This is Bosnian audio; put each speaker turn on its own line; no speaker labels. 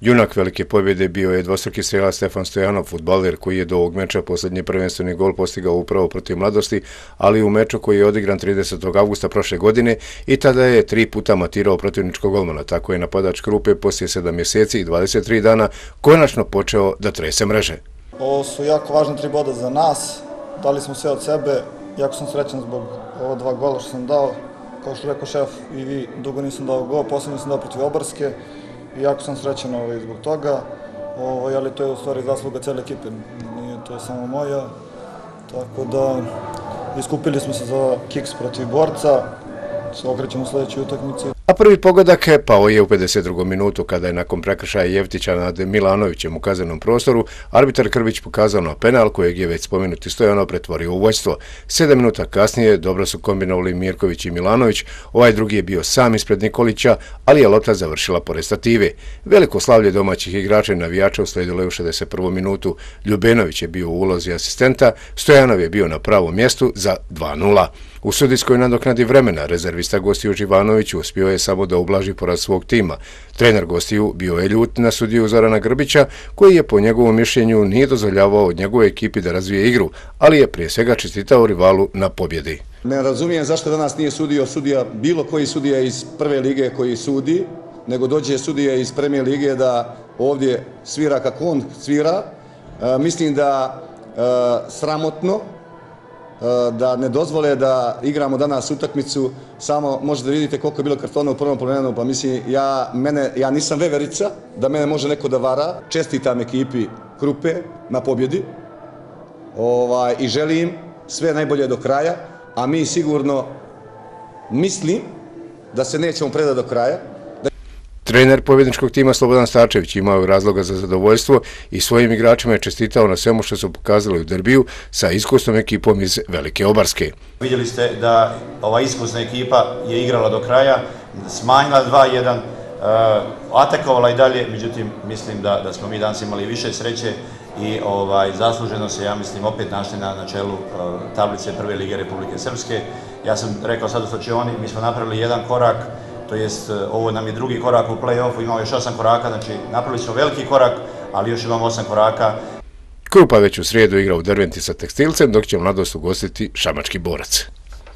Junak velike pobjede bio je dvostruki strela Stefan Stojanov, futbaler koji je do ovog meča posljednji prvenstveni gol postigao upravo protiv mladosti, ali u meču koji je odigran 30. augusta prošle godine i tada je tri puta matirao protivničkog golmana. Tako je napadač Krupe poslije 7 mjeseci i 23 dana konačno počeo da trese mreže.
Ovo su jako važne tri boda za nas, dali smo sve od sebe, jako sam srećan zbog ova dva gola što sam dao, kao što rekao šef i vi, dugo nisam dao gol, posljednji sam dao protiv Obarske, i jako sam srećan ovaj, zbog toga, ovaj, ali to je u stvari zasluga cele ekipe, nije to samo moja, tako da iskupili smo se za kiks protiv borca, se okrećemo u sljedećoj utakmici.
A prvi pogodak pao je u 52. minutu kada je nakon prekršaja Jevtića nad Milanovićem u kazanom prostoru arbitar Krvić pokazao na penal kojeg je već spomenuti Stojano pretvorio u vojstvo. Sedam minuta kasnije dobro su kombinovali Mirković i Milanović, ovaj drugi je bio sam ispred Nikolića, ali je lopta završila po restative. Veliko slavlje domaćih igrača i navijača usledilo je u 61. minutu. Ljubenović je bio u ulozi asistenta, Stojanov je bio na pravom mjestu za 2-0. U sudijskoj nadoknadi vremena rezervista gostiju Živanović uspio je samo da ublaži porad svog tima. Trener gostiju bio je ljut na sudiju Zorana Grbića, koji je po njegovom mišljenju nije dozvoljavao od njegove ekipi da razvije igru, ali je prije svega čestitao rivalu na pobjedi.
Ne razumijem zašto danas nije sudio sudija, bilo koji sudija iz prve lige koji sudi, nego dođe sudija iz premije lige da ovdje svira kako on svira. E, mislim da e, sramotno, Eh, da ne dozvole da igramo danas utakmicu, samo možete vidite koliko je bilo kartona u prvom pomenenu, pa mislim, ja, mene, ja nisam veverica, da mene može neko da vara, čestitam ekipi Krupe na pobjedi. Ovaj, i želim sve najbolje do kraja, a mi sigurno mislim da se nećemo predati do kraja,
Trener pobjedničkog tima Slobodan Starčević imao razloga za zadovoljstvo i svojim igračima je čestitao na svemu što su pokazali u derbiju sa iskusnom ekipom iz Velike Obarske.
Vidjeli ste da ova iskusna ekipa je igrala do kraja, smanjila 2-1, uh, eh, atakovala i dalje, međutim mislim da, da smo mi danas imali više sreće i ovaj zasluženo se, ja mislim, opet našli na na čelu eh, tablice Prve lige Republike Srpske. Ja sam rekao sad u oni, mi smo napravili jedan korak, to jest e, ovo nam je drugi korak u play-offu, imamo još osam koraka, znači napravili smo veliki korak, ali još imamo osam koraka.
Krupa već u srijedu igra u Derventi sa tekstilcem, dok će mladost ugostiti šamački borac.